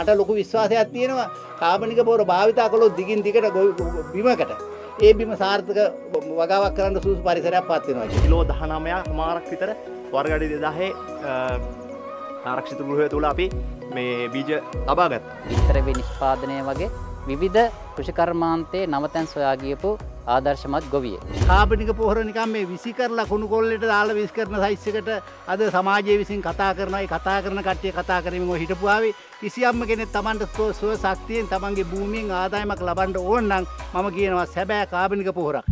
මට ලොකු විශ්වාසයක් තියෙනවා. කාබනික පොර භාවිතා කළොත් දිගින් දිගට බිමකට. ඒ බිම සාර්ථක වගාවක් කරන්න සූසු පරිසරයක් පත්වෙනවා කිලෝ දහනමයක් මාරක් විතර වර්ගඩි දෙදාහේ ආරක්ෂිත ගෘහය තුළ අපි මේ බීජ ලබාගත් විතරවෙ නිෂ්පාදනය වගේ විවිධ කෘෂිකර්මාන්තයේ නවතැන් සොයා ගියපු ආදර්ශමත් ගොවිය. කාපනික පොහරනිකම් මේ විසි කරලා කුණු කොල්ලට දාල විස් කරන සයිස්සකට අද සමාජය විසින් කතා කරනයි කතා කරන කට්ටිය කතා කරමින් හිටපුවාවේ කිසියම්ම කෙනෙ තමන්ට ස්ව සක්තියෙන් තමන්ගේ භූමියෙන් ආදායමක් ලබන්ඩ ඕන්නම් මම කියනවා සැබෑ කාබනික පොහොරක්.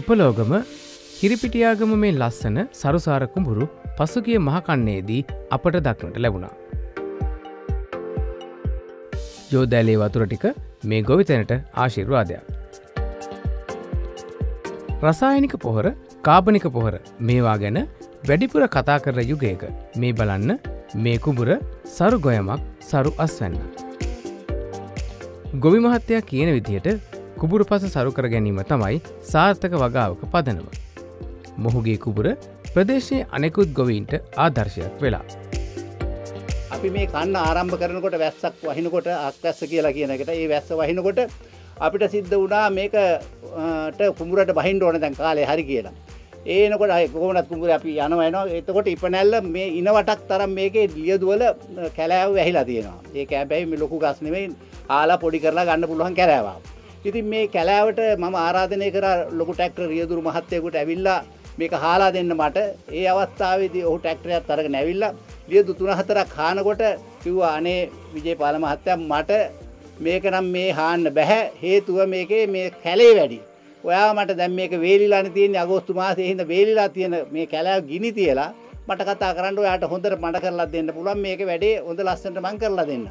ඉපලෝගම හිරිපිටියාගම මේ ලස්සන සරුසාර කුඹුරු පසුගිය මහකන්නේදී අපට දක්නට ලැබුණා. යෝදැලේ වතුර ටික මේ ගොවිතැනට ආශිර්වාදයක්. රසායනික පොහොර කාබනික පොහොර මේවා ගැන වැඩිපුර කතා කර යුගයක මේ බලන්න මේ කුඹුර සරු ගොයමක් සරු අස්වැන්න. ගොවි මහත්තයා කියන විදිහට කුබුරු පස සරුකර ගැනීම තමයි සාර්ථක වගාවක පදනව. මොහුගේ කුබුර ප්‍රදේශයේ අනෙකුත් ගොවීන්ට ආදර්ශයක් වෙලා. අපි මේ කන්න ආරම්භ කරනකොට වැස්සක් වහිනකොට අක්වැස්ස කියලා කියන එකට ඒ වැස්ස වහිනකොට අපිට සිද්ධ වුණා මේකට කුඹුරට බහින්ඩ ඕන දැන් කාලේ හරි කියලා. ඒනකොට කොමනත් කුඹුර අපි යනවනවා එතකොට ඉපනැල්ල මේ ඉනවටක් තරම් මේකේ ලියදුවල කැලෑව වැහිලා තියෙනවා ඒ කෑබැයි ලොකු ගස්නෙවෙයි ආලා පොඩි කරලා ගන්න පුළුවන් කැරෑවා. ඉතින් මේ කැලෑවට මම ආරාධනය කර ලොකු ටැක්ටර් රියදුරු මහත්තයකුට ඇවිල්ලා මේක හාලා දෙන්න මට ඒ අවස්ථාවේදී ඔහු ටැක්ටරයක් අරගෙන ඇවිල්ලා ලියදු තුන හතරක් හානකොට කිව්වා අනේ විජේ පාල මහත්තයා මට මේක නම් මේ හාන්න බැහැ හේතුව මේකේ මේ කැලේ වැඩි. ඔයා මට දැන් මේක වේලිලාන තියෙන අගෝස්තු මාසේ හින්දා වේලිලා තියෙන මේ කැලෑව ගිනි තියලා මට කතා කරන්න ඔයාට හොඳට මඩ කරලා දෙන්න පුළුවන් මේක වැඩේ හොඳ ලස්සනට මං කරලා දෙන්න.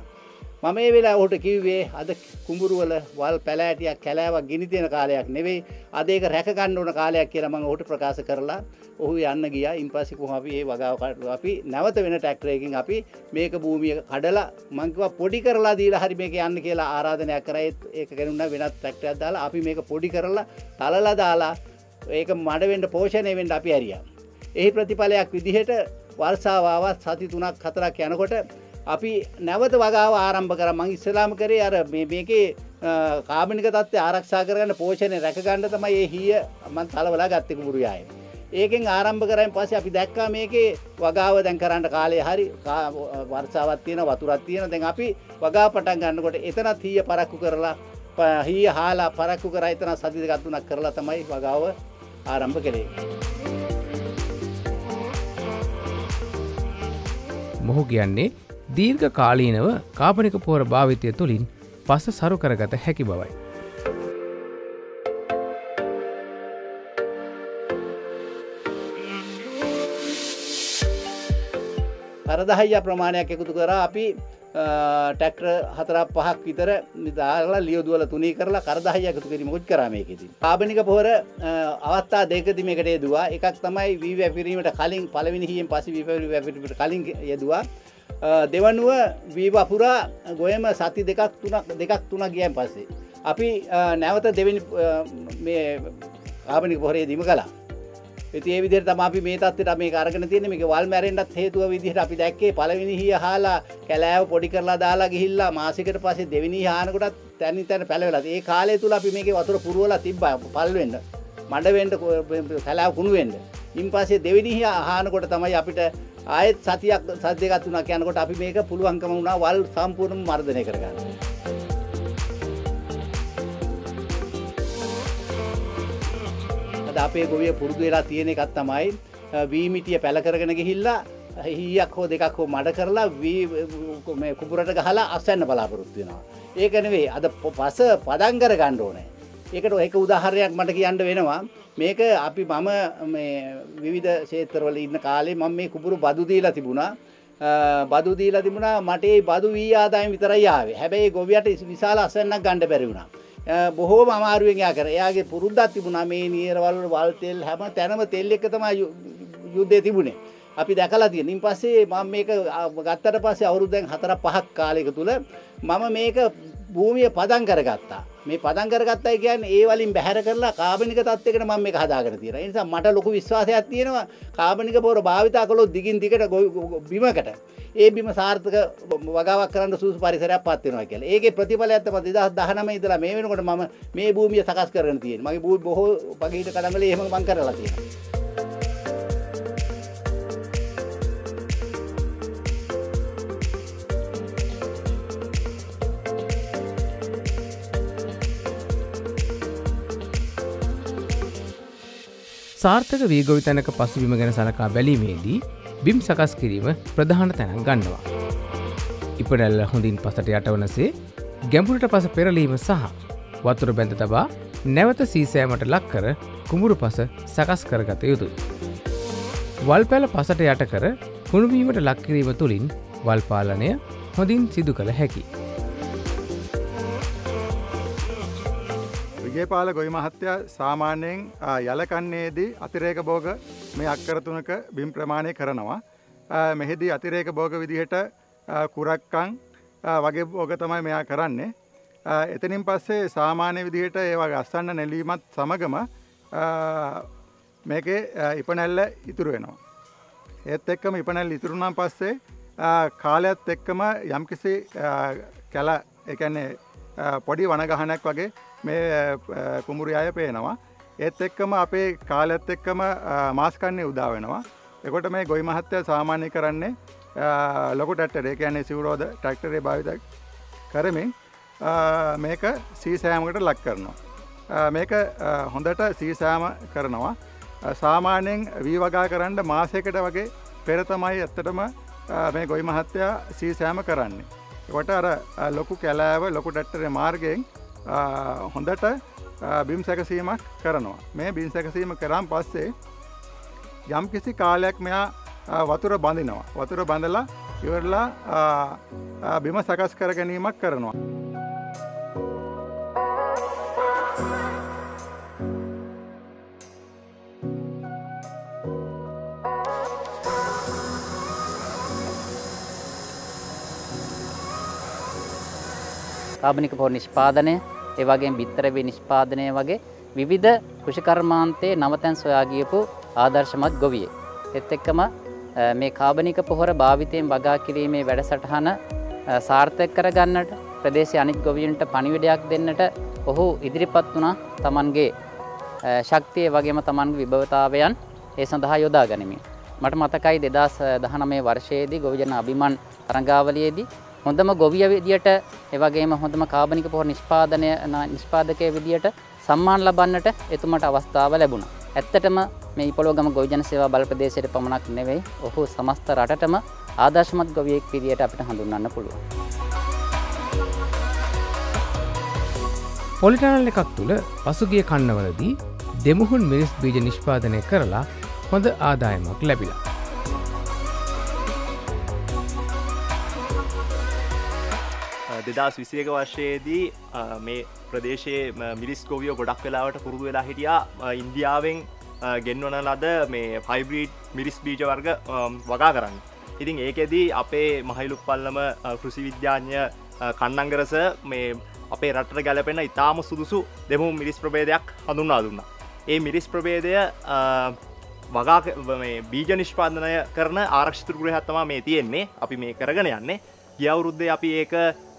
මම ඒ වෙලා ඔහුට කිව්වේ අද කුඹුරුවල වල් පැලෑටියක් කැලෑවක් ගිනි තියෙන කාලයක් නෙවෙයි. අද ඒක රැක ගන්න ඕන කාලයක් කියලා මම ඔහුට ප්‍රකාශ කරලා ඔහු යන්න ගියා. ඉන්පස්සේ කොහොම අපි මේ වගාව අපි නැවත වෙන ට්‍රැක්ටරයකින් අපි මේක භූමිය කඩලා මං කිව්වා පොඩි කරලා දීලා හරි මේක යන්න කියලා ආරාධනයක් කරා. ඒක ගෙනුණා වෙනත් ට්‍රැක්ටරයක් දාලා අපි මේක පොඩි කරලා තලලා දාලා ඒක මඩ වෙන්න පෝෂණය වෙන්න අපි ඇරියා. එහි ප්‍රතිඵලයක් විදිහට වර්ෂාව ආවත් සති 3ක් 4ක් යනකොට අපි නැවත වගාව ආරම්භ කර මං ඉස්සලාම කරේ අර මේකේ කාබනික තත්ත්වය ආරක්ෂා කරගන්න පෝෂණය රැකගන්න තමයි ඒ හිය මන් තලවලා ගත්තක මුරුයාය. ඒකෙන් ආරම්භ කරයින් පස්සේ අපි දැක්කා මේකේ වගාව දැන් කරන්න කාලය හරි වර්ෂාවත් තියෙන වතුරත් තියෙන දැන් අපි වගා පටන් ගන්නකොට එතනත් හීය පරක්කු කරලා හීය හාලා පරක්කු කර එතන සති දෙකක් තුනක් කරලා තමයි වගාව ආරම්භ කළේ. මොහු කියන්නේ දීර්ඝ කාලීනව කාපනික පෝර භාවිතය තුළින් පස සරු කරගත හැකි බවයි. කරදහයිය ප්‍රමාණයක් එකතු කර අපි ටැක්ටර හතර පහක් විතර නිදාලා ලියෝදුවල තුනී කරලා කරදහය එකතු කිරීම මුච් කරමයකෙති. ආභනික පොහර අවස්ථා දෙකතිමකට යදවා එකක් තමයි වී වැපිරීමට කලින් පලවිනිහියෙන් පසි විපරි වැපිට කලින් යදවා දෙවනුව වීවපුරා ගොයම සති දෙකක් තුනක් දෙකක් තුනක් ගියන් පස්සේ. අපි නැවත දෙවැනි ආපනික පොහරේ දිම කලා ඒ විදිර තම අපි මේ තත්වට මේ කරගන තියෙන මේක වල් මැරෙන්ටත් හේතුව විදිහට අපි දැක්කේ පලවිනි හිය හලා කැලෑව පොඩි කරලා දාලා ගිහිල්ලා මාසිකට පසේ දෙවිනි හානකොටත් තැනි තැන පැළවෙලා ඒ කාලය තුළ අපි මේක වතුර පුරුවල තිබ්බ. පල්වෙන්න මඩවෙන්ට කැලාව කුණුවෙන්ට ඉන් පසේ දෙවිනි හානකොට තමයි අපිට ආයත් සතියක් සද්‍යකත් වුණක් යනකොට අපි මේක පුළුවන්කම වුණා වල් සම්පූර්ණ මර්ධනය කරගන්න. අපේ ගොවිය පුරුදු වෙලා තියෙන එකත් තමයි වීමිටිය පැල කරගෙන ගිහිල්ලා හීයක් හෝ දෙකක් හෝ මඩ කරලා කුපුරට ගහලා අස්වැන්න බලාපොරොත්තු වෙනවා. ඒක නෙවෙයි අද පස පදංකර ගණ්ඩ ඕනෑ. ඒකට එක උදාහරයක් මට කියන්න වෙනවා මේක අපි මම විවිධ ශේත්‍රවල ඉන්න කාලේ මම මේ කුපුරු බදු දීලා තිබුණා බදු දීලා තිබුණා මට ඒ බදු වී ආදායම විතරයි ආවේ. හැබැයි ගොවියට විශාල අසන්නක් ගන්න බැරි වුණා. බොහෝම අමාරුවෙන් යා කර. එයාගේ පුරුද්දක් තිබුණා මේ නියරවල වල් තෙල් හැම තැනම තෙල් එක තමයි යුද්ධය තිබුණේ. අපි දැකලා තියෙන. ඉන් පස්සේ මම මේක ගත්තට පස්සේ අවුරුද්දෙන් 4 5ක් කාලයක තුල මම මේක භූමිය පදන් කරගත්තා මේ පදන් කරගත්තයි කියන්න ඒ වලින් බැහැර කරලා කාබනික තත්වකට මම මේ හදාගෙන තියෙන ඒ නිසා මට ලොකු විශ්වාසයක් තියෙනවා කාබනික පොර භාවිතා කළොත් දිගින් දිගට ගොවි- ගො- බිමකට ඒ බිම සාර්ථක වගාවක් කරන්න සූසු පරිසරයක් පත් වෙනවා කියලා. ඒකේ ප්‍රතිඵලයක් තමයි 2019 ඉඳලා මේ වෙනකොට මම මේ භූමිය සකස් කරගෙන තියෙන්නේ. මගේ භූමි බොහෝ වගේ කඩංගලේ එහෙම මම කරලා තියෙනවා. සාර්ථක වීගොවි තැනක පසුබිම ගැන සලකා බැලීමේදී බිම් සකස් කිරීම ප්‍රධාන තැනක් ගන්නවා. ඉපඩැල්ල හොඳින් පසට යටවනසේ ගැඹුරට පස පෙරලීම සහ වතුර බැඳ තබා නැවත සීසෑමට ලක්කර කුමුරු පස සකස් කරගත යුතුයි. වල් පැල පසට යට කර කුණුවීමට ලක්කිරීම තුළින් වල්පාලනය හොඳින් සිදු කළ හැකි. විජේපාල ගොයි මහත්තයා සාමාන්‍යයෙන් ආ, යලකන්නේදී අතිරේක බෝග මේ අක්කරතුනක බිම් ප්‍රමාණය කරනවා. ආ, මෙහිදී අතිරේක බෝග විදිහට ආ, කුරක්කං ආ, වගේ බෝග තමයි මෙයා කරන්නේ. ආ, එතනින් පස්සේ සාමාන්‍ය විදිහට ඒවා අස්සන්න නෙලීමත් සමගම ආ, මේකේ ආ, ඉපනැල්ල ඉතුරු වෙනවා. ඒත් එක්කම ඉපනැල් ඉතුරුනම් පස්සේ ආ, කාලයත් එක්කම යම්කිසි ආ, කැල එකන්නේ පොඩි වනගහනක් වගේ මේ ආ, කුමුරු අය පේනවා. ඒත් එක්කම අපේ කාලත් එක්කම ආ, මාස්කන්නේ උදා වෙනවා. එකොට මේ ගොයි මහත්තය සාමාන්‍ය කරන්නේ ආ, ලොකු ටැක්ටරේ කියන්නේ සිවරෝධ ටක්ටරේ භාවිත කරමින් ආ, මේක සීසෑමකට ලක් කරනවා. ආ, මේක ආ, හොඳට සීසෑම කරනවා. ආ, සාමාන්‍යයෙන් වී වගා කරන්න මාසයකට වගේ පෙර තමයි ඇත්තටම ආ, මේ ගොයි මහත්තයා සීසෑම කරන්නේ. කොට අර ආ, ලොකු කැලෑව ලොකු ටැක්ටරේ මාර්ගයෙන් ආ, හොඳට ආ, බිම් සැකසීමක් කරනවා. මේ බිම් සැකසීම කරම් පස්සේ යම් කිසි කාලයක් මෙයා ආ, වතුර බඳිනවා. වතුර බඳලා ඉවරලා ආ, ආ, බිම සකස් කර ගැනීමක් කරනවා. කාබනික පොහොර නිෂ්පාදනය ඒ වගේම බිත්තරවේ නිෂ්පාදනය වගේ විවිධ කෘෂිකර්මාන්තයේ නවතැන් සොයා ගියපු ආදර්ශමත් ගොවියෙක්. ඒත් එක්කම අ, මේ කාබනික පොහොර භාවිතයෙන් වගා කිරීමේ වැඩසටහන අ, සාර්ථක කරගන්නට ප්‍රදේශයේ අනිත් ගොවීන්ට පණිවිඩයක් දෙන්නට ඔහු ඉදිරිපත් වුණා Tamanගේ අ, ශක්තිය වගේම Tamanගේ විභවතාවයන් ඒ සඳහා යොදා ගනිමින්. මට මතකයි දෙදස් දහනමේ වර්ෂයේදී ගොවිජන අභිමන් තරඟාවලියේදී හොඳම ගොවිය විදියට එවගේම හොඳම කාබනික පොහොර නිෂ්පාදනය න- නිෂ්පාදකය විදියට සම්මාන ලබන්නට එතුමට අවස්ථාව ලැබුණ. ඇත්තටම මේ ඉපලෝගම ගොවිජන සේවා බල ප්‍රදේශයට පමණක් නෙවෙයි ඔහු සමස්ත රටටම ආදර්ශමත් ගොවියෙක් විදියට අපිට හඳුන්වන්න පුළුවන්. පොලිටනල් එකක් තුළ පසුගිය කන්නවලදී දෙමුහුන් මිනිස් බීජ නිෂ්පාදනය කරලා හොඳ ආදායමක් ලැබිලා. දෙදස් විසියක වර්ෂයේදී අ, මේ ප්‍රදේශයේ ම, මිරිස් ගොවියෝ ගොඩක් වෙලාවට පුරුදු වෙලා හිටියා. අ, ඉන්දියාවෙන් අ, ගෙන්වන ලද මේ ෆයිබ්‍රීඩ් මිරිස් බීජ වර්ග අම්, වගා කරන්න. ඉතින් ඒකෙදී අපේ මහිලුක් පල්ලම කෘසි විද්‍යාඥ අ, කන්නංගරස මේ අපේ රටට ගැලපෙන ඉතාම සුදුසු දෙමු මිරිස් ප්‍රබේදයක් හඳුන්වා දුන්න. ඒ මිරිස් ප්‍රබේදය අ, වගා ක- ව- මේ බීජ නිෂ්පාදනය කරන ආරක්ෂිත ගෘහත්තමා මේ තියෙන්නේ. අපි මේ කරගෙන යන්නේ. ගියවුරුද්දේ අපි ඒක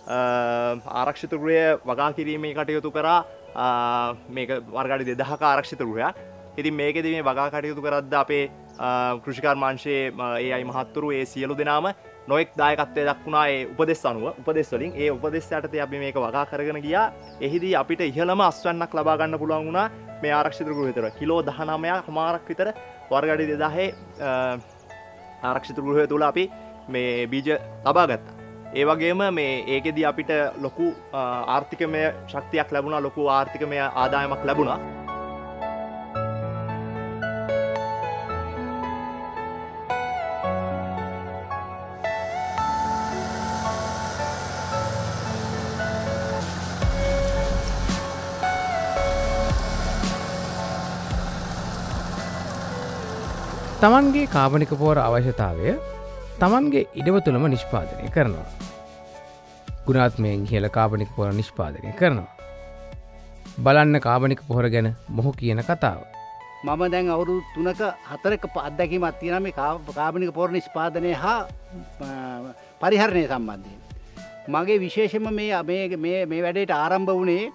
ආරක්ෂිත ගෘහය වගා කිරීමේ කටයුතු කරා. ආ, මේක වර්ගඩි දෙදහක ආරක්ෂිත ගෘහයක්. ඉතින් මේකෙද මේ වගා කටයුතු කරද්ද අපේ කෘෂිකර්මාංශයේ ඒ අයි මහත්තුරු ඒ සියලු දෙනාම නොෙක් දායකත්වය දක්වුණා ඒ උපදෙස් අනුව උපදෙස්වලින් ඒ උපදෙස් යටත අපි මේක වගා කරගෙන ගියා. එහිදී අපිට ඉහළම අස්වන්නක් ලබාගන්න පුළුවන් වුණා මේ ආරක්ෂිත ගෘහතර කිලෝ දහනමයක් හමාරක් විතර වර්ගඩි දෙදාහේ ආරක්ෂිත ගෘහය තුළ අපි මේ බීජ ලබා ගත්තා. ඒ වගේම මේ ඒකෙදී අපිට ලොකු ආ, ආර්ථිකමය ශක්තියක් ලැබුණා ලොකු ආර්ථිකමය ආදායමක් ලැබුණා. තමන්ගේ කාබනික පෝර අවශ්‍යතාවය තමන්ගේ ඉඩව තුළම නිෂ්පාදනය කරනවා. ගුණාත්මයෙන් කියල කාබනික පොර නිෂ්පාදනය කරනවා. බලන්න කාබනික පොහොර ගැන මොහු කියන කතාව. මම දැන් අවුරු තුනක හතරක අත්දැකීමත් තියෙන මේ කාබනික පොර නිස්පාදනය හා පරිහරණය සම්බන්ධය. මගේ විශේෂම මේ මේ වැඩේට ආරම්භ වුණේ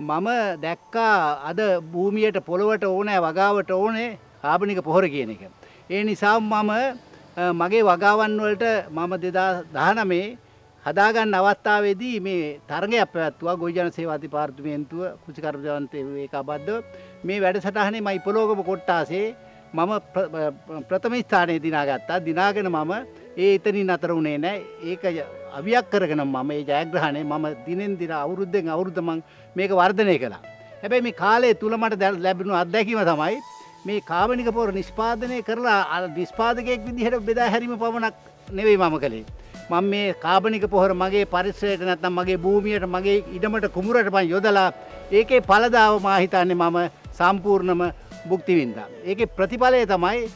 මම දැක්කා අද භූමියයට පොළොවට ඕනෑ වගාවට ඕනේ කාබනික පොහොර කියන එක. ඒ නිසා මම මගේ වගාවන් වලට මම දෙදා දහනමේ හදාගන්න අවස්ථාවේදී මේ තරගයක් පැවැත්තුවා. ගොවිජන සේවාති පාර්තමේන්තුව කෘෂිකර්මජවන්තය ඒක අබද්ධ. මේ වැඩසටහනේ මයි පොලෝගම කොට්ටාසේ මම ප්‍රථම ස්ථානය දිනාගත්තා. දිනාගෙන මම ඒ එතනින් අතර වුණේ නෑ ඒක අවියක් කරගෙන මම ඒ ජයග්‍රහණය මම දිනෙන් දින අවුරුද්ධෙන් අවුරුද්ධමං මේක වර්ධනය කළා. හැබැයි මේ කාලේ තුළ මට ලැබුණු අත්දැකීම තමයි මේ කාමනික පොර නිස්පාදනය කරලා නිස්පාදකයෙක් විදිහට බෙදා හැරීම පමණක් නෙවෙයි මම කළේ. මම මේ කාබනික පොහොර මගේ පරිස්සයට නැත්නම් මගේ භූමියට මගේ ඉඩමට කුමුරට මං යොදලා ඒකේ ඵලදාව මා හිතන්නේ මම සම්පූර්ණම භුක්ති විඳා. ඒකේ ප්‍රතිඵලය තමයි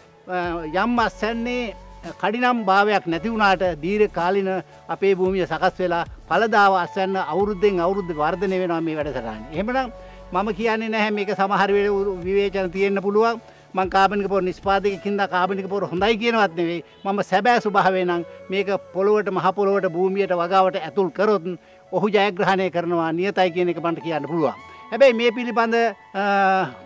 යම් අස්සන්නේ කඩිනම් භාවයක් නැති වුණාට දීර්ඝ කාලින අපේ භූමිය සකස් වෙලා ඵලදාව අස්වැන්න අවුරුද්දෙන් අවුරුද්ද වර්ධනය වෙනවා මේ වැඩසටහන. එහෙමනම් මම කියන්නේ නැහැ මේක සමහර වෙලාවට විවේචන තියෙන්න පුළුවන්. මං කාබනික පොර නිස්පාදකකින්ද කාබනික පොර හොඳයි කියනවත් නෙවෙයි. මම සැබෑ ස්වභාවය නම් මේක පොළොවට මහ පොළොවට භූමියට වගාවට ඇතුල් කරොත් ඔහු ජයග්‍රහණය කරනවා නියතයි කියන එක මන්ට කියන්න පුළුවන්. හැබැයි මේ පිළිබඳ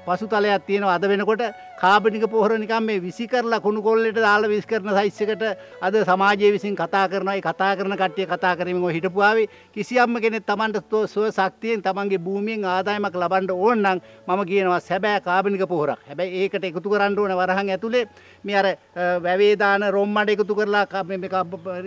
පසුතලයක් තියෙනවා අද වෙනකොට කාබනික පොහොර නිකම් මේ විසි කරලා කුණු කොල්ලට දාලා විස් කරන සයිස්සකට අද සමාජය විසින් කතා කරනයි කතා කරන කට්ටිය කතා කරමින් ඔය හිටපුවාවේ කිසියම්ම කෙනෙක් Tamanට සුව ශක්තියෙන් Tamanගේ භූමියෙන් ආදායමක් ලබන්න ඕන නම් මම කියනවා සැබෑ කාබනික පොහොරක්. හැබැයි ඒකට එකතු කරන්න ඕන වරහන් ඇතුලේ මේ අර වැවේ දාන රොම් මඩ එකතු කරලා මේ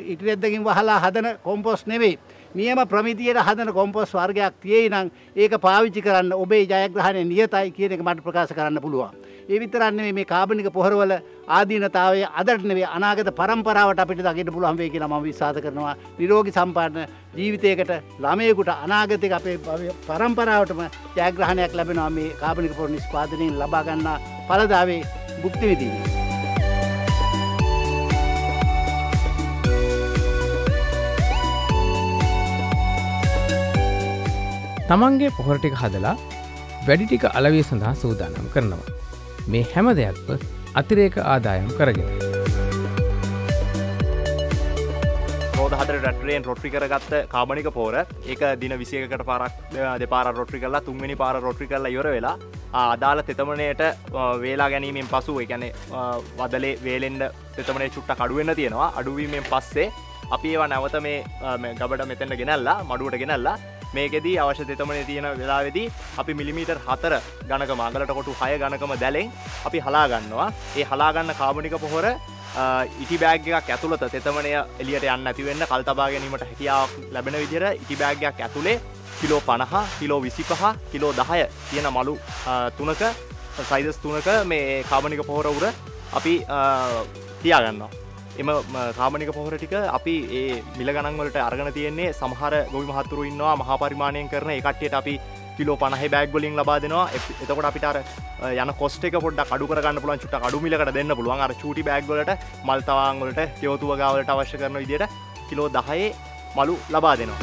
ඉටිරෙද්දකින් වහලා හදන කොම්පොස්ට් නෙවෙයි. නියම ප්‍රමිතියට හදන කොම්පොස් වර්ගයක් තියෙයි නම් ඒක පාවිච්චි කරන්න ඔබේ ජයග්‍රහණය නියතයි කියන එක මට ප්‍රකාශ කරන්න පුළුවන්. ඒ විතරක් නෙමෙයි මේ කාබනික පොහොරවල ආදීනතාවය අදට නෙවෙයි අනාගත පරම්පරාවට අපිට දකින්න පුළුවන් වෙයි කියලා මම විශ්වාස කරනවා. නිරෝගී සම්පන්න ජීවිතයකට ළමයෙකුට අනාගතයක අපේ පරම්පරාවටම ජයග්‍රහණයක් ලැබෙනවා මේ කාබනික පොහොර නිෂ්පාදනයෙන් ලබා ගන්නා ඵලදාවේ භුක්ති විඳීම. තමන්ගේ පොහොරටික හදලා වැඩිටික අලවිය සඳහා සූදානම් කරනවා. මේ හැම දෙයක්ව අතිරේක ආදායම් කරගෙන. රෝධහතර රටරයෙන් රොට්‍රි කරගත්ත කාමනික පෝර ඒක දින විසියකට පාරක් දෙපාර රොට්‍රි කරලා තුන්වනි පාර රොට්‍රි කරලා යොර වෙලා අදාළ තෙතමනයට වේලා ගැනීමෙන් පසු එකැන වදලේ වේලෙන්ඩ තෙතමනේ චුට්ට කඩුවෙන්න තියෙනවා අඩුවීමෙන් පස්සේ අපි ඒවා නැවත මේ ගබට මෙතැන්න ගෙනල්ලා මඩුවට ගෙනල්ලා මේකෙදී අවශ්‍ය තෙතමනේ තියෙන වෙලාවෙදී අපි මිලිමීටර් හතර ගණක මගලට කොටු හය ගණකම දැලෙන් අපි හලාගන්නවා ඒ හලාගන්න කාබනික පොහොර ඉටි බෑග්ගයක් ඇතුළත තෙතමනය එලියට යන්න ඇතිවෙන්න කල්තබා ගැනීමට හැකියාවක් ලැබෙන විදිර ඉටි බෑග්ගයක් ඇතුළේ කිලෝ පණහ කිලෝ විසිපහ කිලෝ දහය තියෙන මලු තුනක සයිදස් තුනක මේ කාබනික පොහොර උර අපි තියාගන්නවා. එම කාමනික පොහොර ටික අපි ඒ මිල ගණන්වලට අරගෙන තියන්නේ සමහර ගොවි මහතුරු ඉන්නවා මහාපරිමාණයෙන් කරන එකට්ටියට අපි කිලෝ පනහ බෑග්ගොලින් ලබා දෙනවා එතකොට අපිට යන කොස්ට එක පොඩ අඩු කරන්න පුලන් චුට අඩුමිලකට දෙන්න පුළුවන් අර චුටි බෑග්ගලට මල්තවාන්ගලට යෝතුව ගාවලට අවශ්‍ය කරන විදියට කිලෝ දහයේ මලු ලබා දෙනවා.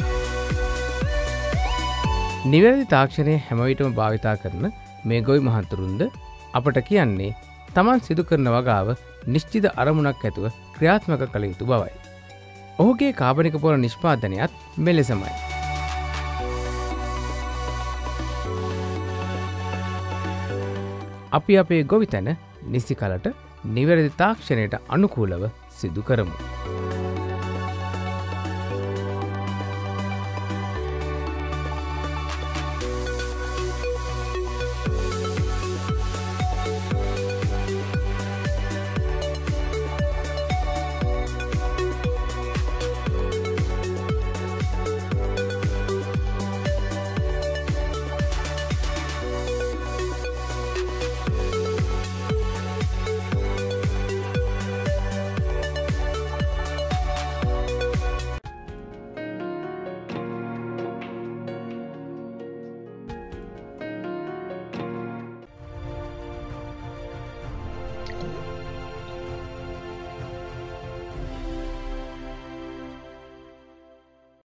නිවැරදි තාක්ෂණය හැමවිටම භාවිතා කරන මේ ගොයි මහන්තුරුන්ද අපට කියන්නේ තමන් සිදු කරන වගාව නිශ්චිත අරමුණක් ඇතුව ක්‍රියාත්මක කළ යුතු බවයි. ඔහුගේ කාබනික පොල නිෂ්පාදනයත් මෙලෙසමයි. අපි අපේ ගොවිතැන නිසි කලට නිවැරදි තාක්ෂණයට අනුකූලව සිදු කරමු.